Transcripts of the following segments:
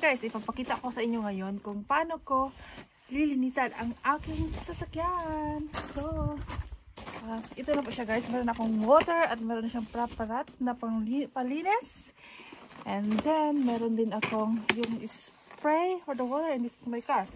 guys, ipapakita ko sa inyo ngayon kung paano ko lilinisan ang aking sasakyan. So, uh, ito na po siya guys. Meron akong water at meron siyang praparat na palinis. And then, meron din akong yung spray for the water and this is my car.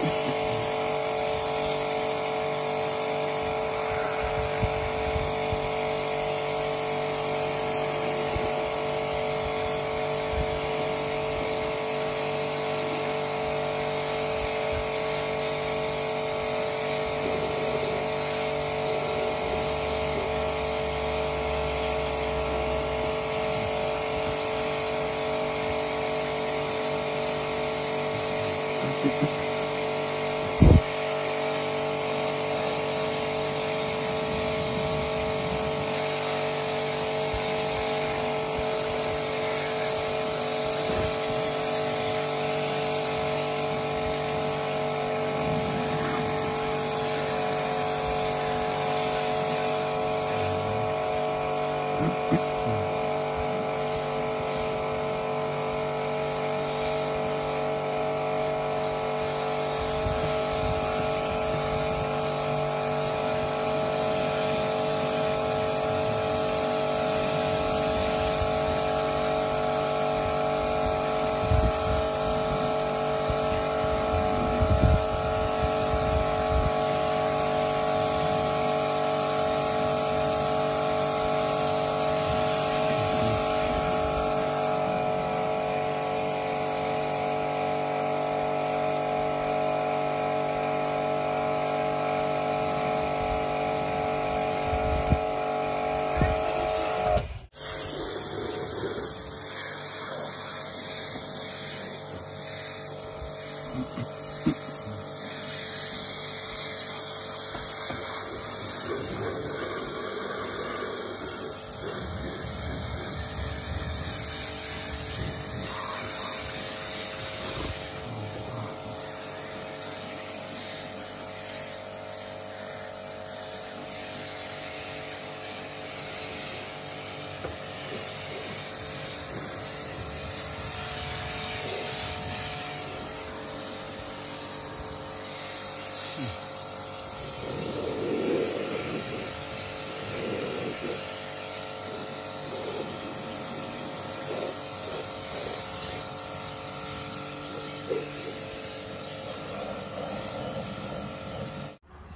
Ja. Mhm.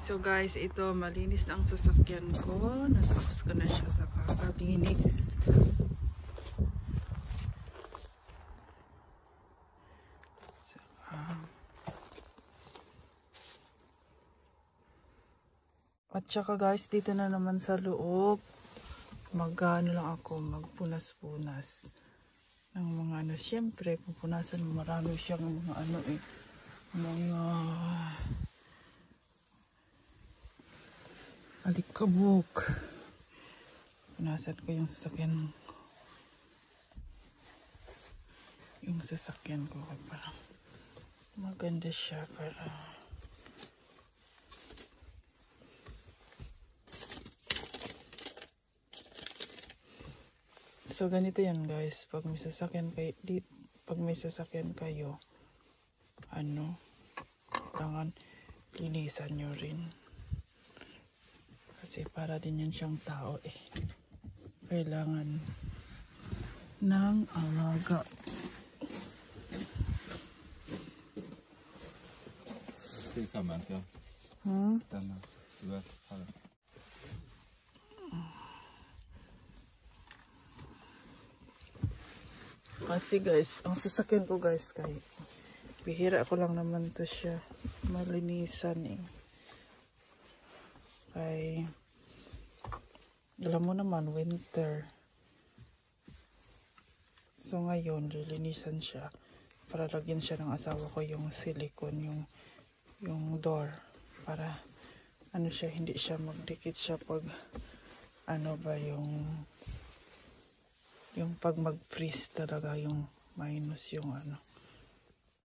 So guys, ito malinis na ang sasakyan ko. Natapos ko na siya sa kakalinis. So, um, at saka guys, dito na naman sa loob. Mag-ano lang ako, magpunas-punas ng mga ano. Siyempre, pupunasan marami siyang mga ano eh, mga alikabok. Punasan ko yung sasakyan ko. Yung sasakyan ko. Parang maganda siya para So ganito yan guys, pag may sasakyan kayo, di, pag may sasakyan kayo, ano, kailangan linisan nyo rin. Kasi para din yan siyang tao eh. Kailangan ng alaga. Ça maintenant. Hmm? Tama. Diba? Hala. Kasi guys, ang sasakyan ko guys, kay bihira ko lang naman to siya malinisan eh. Kay alam mo naman, winter. So ngayon, lilinisan siya. Para lagyan siya ng asawa ko yung silicone, yung yung door. Para ano siya, hindi siya magdikit siya pag ano ba yung yung pag mag-freeze talaga yung minus yung ano